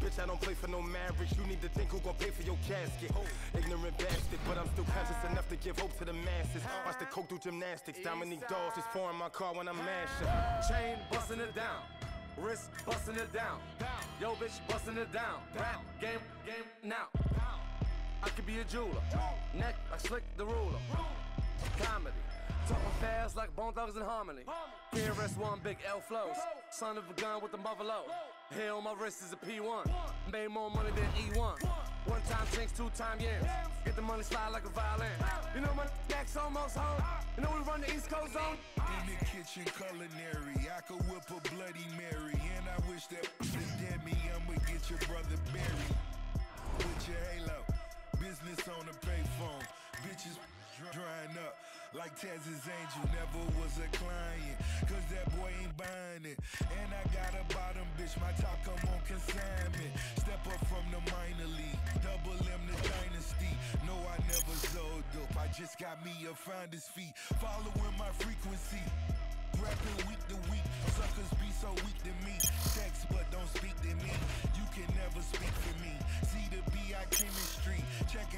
Bitch, I don't play for no marriage. You need to think who gon' pay for your casket. Ignorant bastard, but I'm still conscious enough to give hope to the masses. Watch the coke do gymnastics. Dominique Dawes just pouring my car when I'm mashing. Chain busting it down. Wrist busting it down. Yo, bitch busting it down. Rap game, game now. I could be a jeweler. Neck I Slick the Ruler. Comedy. Talking fast like Bone Thugs and Harmony. KRS-One, big L flows. Son of a gun with the mother low. Hair on my wrist is a P1. Made more money than E1. One time chinks, two time yams. Get the money slide like a violin. You know my neck's almost home. You know we run the East Coast zone. In the kitchen culinary, I could whip a Bloody Mary. And I wish that was dead me, I'ma get your brother buried. With your halo, business on the payphone. Bitches drying up like Taz's angel. Never was a client, cause that boy ain't buying it. And I got a bottom bitch, my top come on consignment. Step up from the minor league, double M the dynasty. No, I never sold dope, I just got me a finder's fee. Following my frequency. Rapping week to week, suckers be so weak to me. Text but don't speak to me. You can never speak for me. See the BI chemistry, check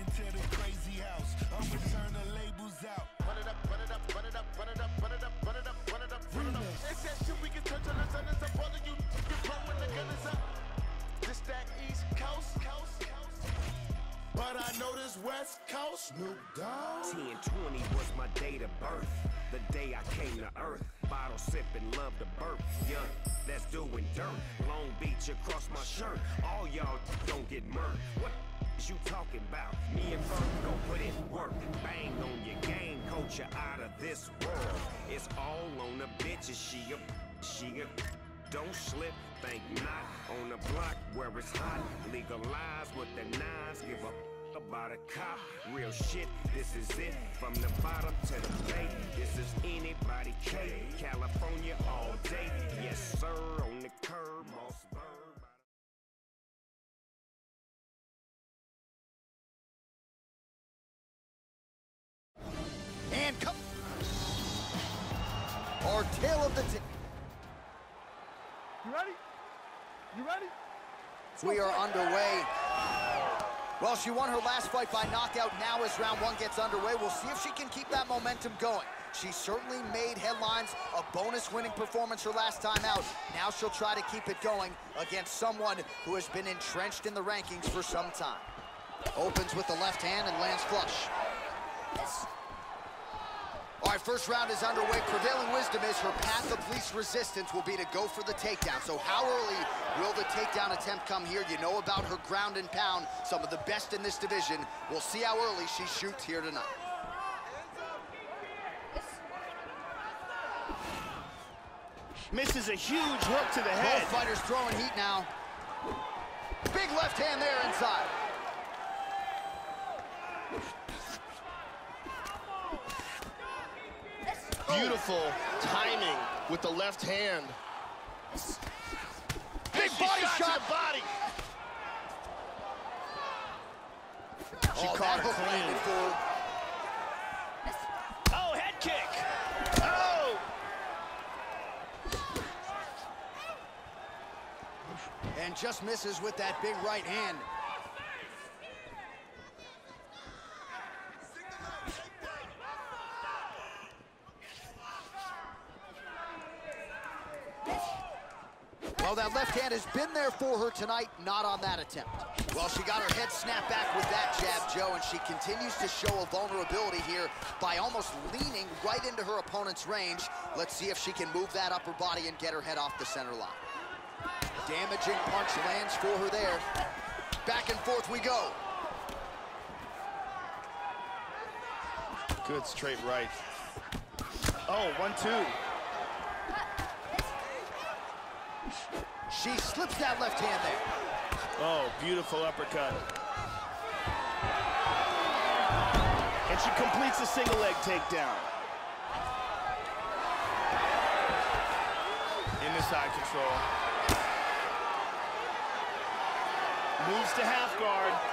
Snoop Dogg. 1020 was my date of birth. The day I came to earth. Bottle sipping, love to burp. Young, that's doing dirt. Long Beach across my shirt. All y'all don't get murked. What is you talking about? Me and Bert gon' put in work. Bang on your game, coach you out of this world. It's all on the bitches. She a, she a. Don't slip, think not on the block where it's hot. Legalize with the nines, give up about a cop. Real shit, this is it. From the bottom to the bay, this is anybody K. California all day, yes sir. On the curb, Mossberg. And come. Our tale of the day. You ready? You ready? We are underway. Well, she won her last fight by knockout. Now as round one gets underway, we'll see if she can keep that momentum going. She certainly made headlines, a bonus winning performance her last time out. Now she'll try to keep it going against someone who has been entrenched in the rankings for some time. Opens with the left hand and lands flush. All right, first round is underway. Prevailing wisdom is her path of least resistance will be to go for the takedown. So how early will the takedown attempt come here? You know about her ground and pound, some of the best in this division. We'll see how early she shoots here tonight. Misses a huge hook to the head. Both fighters throwing heat now. Big left hand there inside. Beautiful timing with the left hand. Big body shot to shot. the body. She oh, caught that her clean. forward. Oh, head kick. Oh! And just misses with that big right hand. That left hand has been there for her tonight, not on that attempt. Well, she got her head snapped back with that jab, Joe, and she continues to show a vulnerability here by almost leaning right into her opponent's range. Let's see if she can move that upper body and get her head off the center line. Damaging punch lands for her there. Back and forth we go. Good straight right. Oh, one, two. She slips that left hand there. Oh, beautiful uppercut. And she completes a single leg takedown. In the side control. Moves to half guard.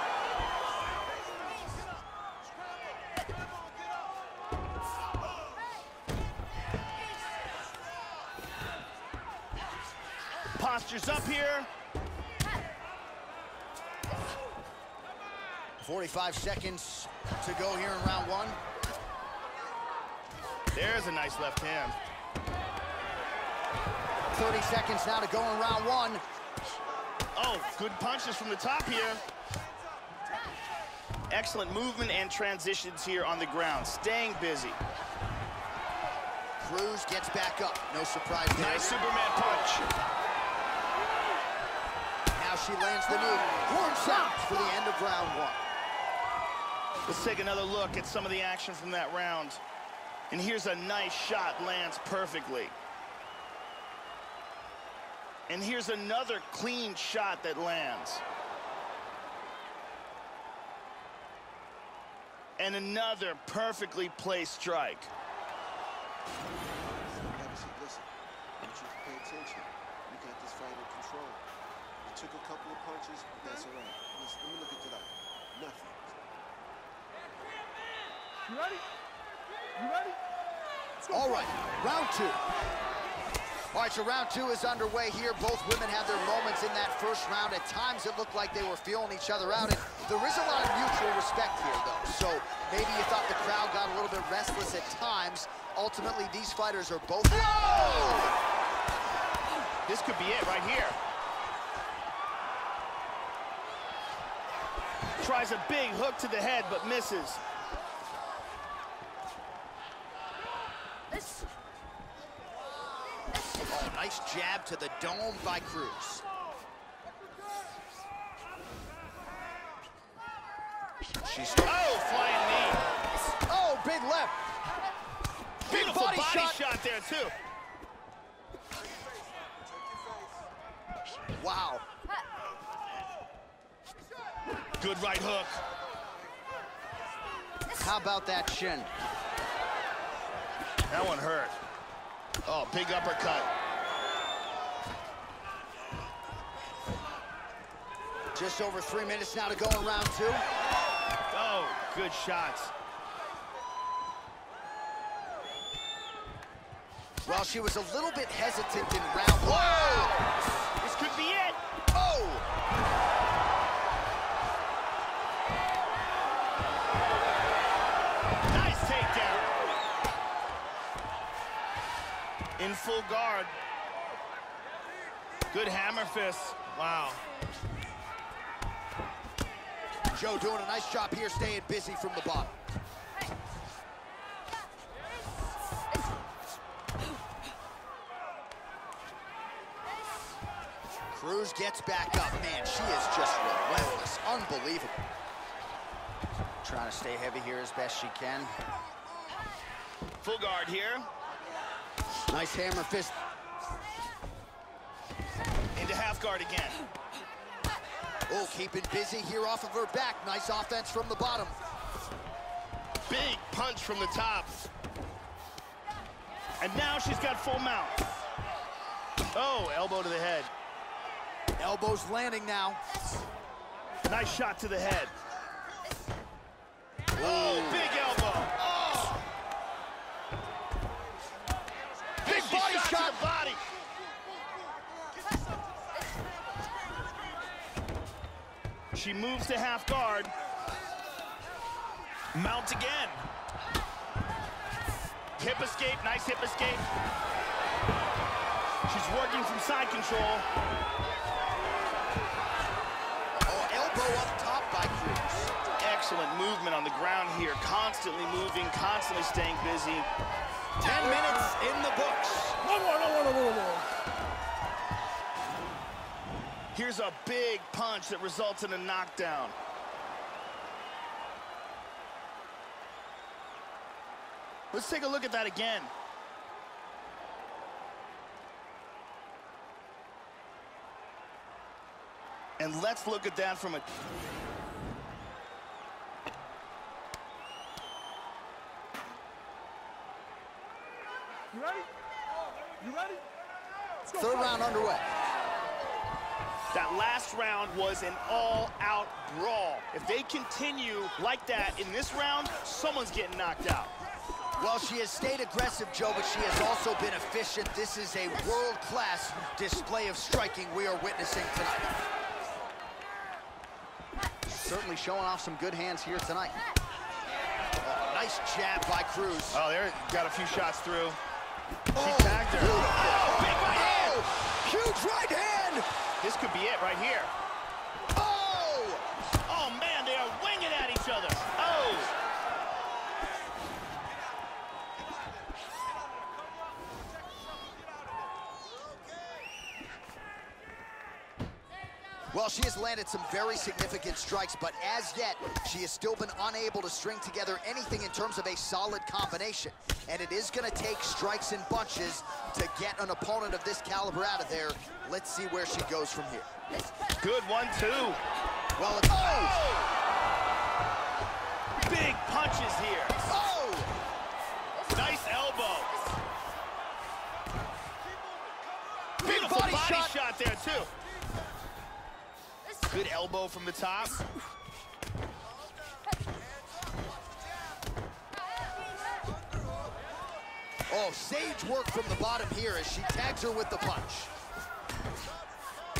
Postures up here. 45 seconds to go here in round one. There's a nice left hand. 30 seconds now to go in round one. Oh, good punches from the top here. Excellent movement and transitions here on the ground. Staying busy. Cruz gets back up. No surprise there. Nice Superman punch. Now she lands the knee. Horn sounds for the end of round one. Let's take another look at some of the action from that round. And here's a nice shot, lands perfectly. And here's another clean shot that lands. And another perfectly placed strike. Listen, listen. I want you pay attention. You got this fight in control. Took a couple of punches, but that's all right. Listen, let me look into that. Nothing. You ready? You ready? All right, round two. All right, so round two is underway here. Both women had their moments in that first round. At times, it looked like they were feeling each other out. And there is a lot of mutual respect here, though. So maybe you thought the crowd got a little bit restless at times. Ultimately, these fighters are both... This could be it right here. Tries a big hook to the head, but misses. Oh, nice jab to the dome by Cruz. She's... Oh, flying knee. Oh, big left. Big Beautiful body, body, shot. shot there, too. Wow. Good right hook. How about that shin? That one hurt. Oh, big uppercut. Just over three minutes now to go in round two. Oh, good shots. Well, she was a little bit hesitant in round one. This could be it. Oh! In full guard. Good hammer fist. Wow. Joe doing a nice job here, staying busy from the bottom. Cruz gets back up. Man, she is just relentless. Unbelievable. Trying to stay heavy here as best she can. Full guard here. Nice hammer fist. Into half guard again. Oh, keeping busy here off of her back. Nice offense from the bottom. Big punch from the top. And now she's got full mount. Oh, elbow to the head. Elbows landing now. Nice shot to the head. Oh, big She moves to half guard. Mount again. Hip escape, nice hip escape. She's working from side control. Oh, elbow up top by Cruz. Excellent movement on the ground here. Constantly moving, constantly staying busy. 10 minutes in the books. Here's a big punch that results in a knockdown. Let's take a look at that again. And let's look at that from a... You ready? You ready? Third round underway. That last round was an all-out brawl. If they continue like that in this round, someone's getting knocked out. Well, she has stayed aggressive, Joe, but she has also been efficient. This is a world-class display of striking we are witnessing tonight. Certainly showing off some good hands here tonight. Oh, nice jab by Cruz. Oh, there, got a few shots through. She Oh, tagged her. Oh, big right hand. Huge right hand. This could be it right here. Oh! Oh, man, they are winging at each other. Oh! Well, she has landed some very significant strikes, but as yet, she has still been unable to string together anything in terms of a solid combination. And it is gonna take strikes and bunches to get an opponent of this caliber out of there. Let's see where she goes from here. Good one, too. Well, it's, oh! Big punches here. Oh! Nice elbow. Big Beautiful body body, shot. shot. there, too. Good elbow from the top. Oh, sage work from the bottom here as she tags her with the punch.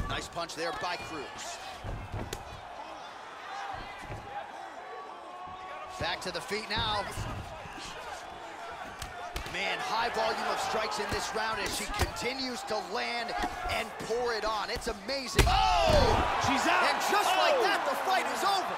Nice punch there by Cruz. Back to the feet now. Man, high volume of strikes in this round as she continues to land and pour it on. It's amazing. Oh! She's out. And just like Oh! that, the fight is over.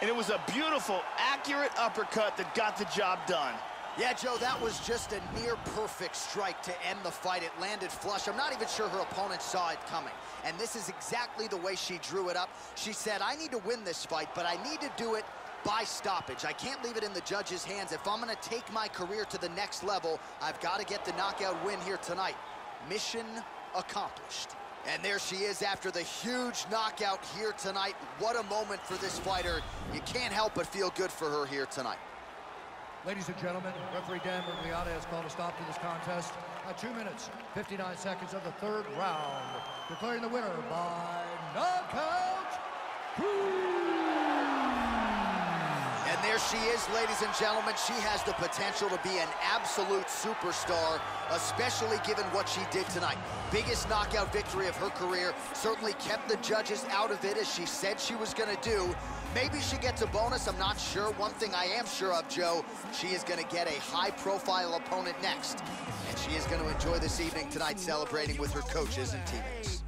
And it was a beautiful, accurate uppercut that got the job done. Yeah, Joe, that was just a near perfect strike to end the fight. It landed flush. I'm not even sure her opponent saw it coming. And this is exactly the way she drew it up. She said, I need to win this fight, but I need to do it by stoppage. I can't leave it in the judge's hands. If I'm gonna take my career to the next level, I've gotta get the knockout win here tonight. Mission accomplished. And there she is after the huge knockout here tonight. What a moment for this fighter. You can't help but feel good for her here tonight. Ladies and gentlemen, referee Dan Miragliotta has called a stop to this contest at 2 minutes, 59 seconds of the third round, declaring the winner by knockout, there she is, ladies and gentlemen. She has the potential to be an absolute superstar, especially given what she did tonight. Biggest knockout victory of her career. Certainly kept the judges out of it as she said she was going to do. Maybe she gets a bonus, I'm not sure. One thing I am sure of, Joe, she is going to get a high-profile opponent next. And she is going to enjoy this evening tonight celebrating with her coaches and teammates.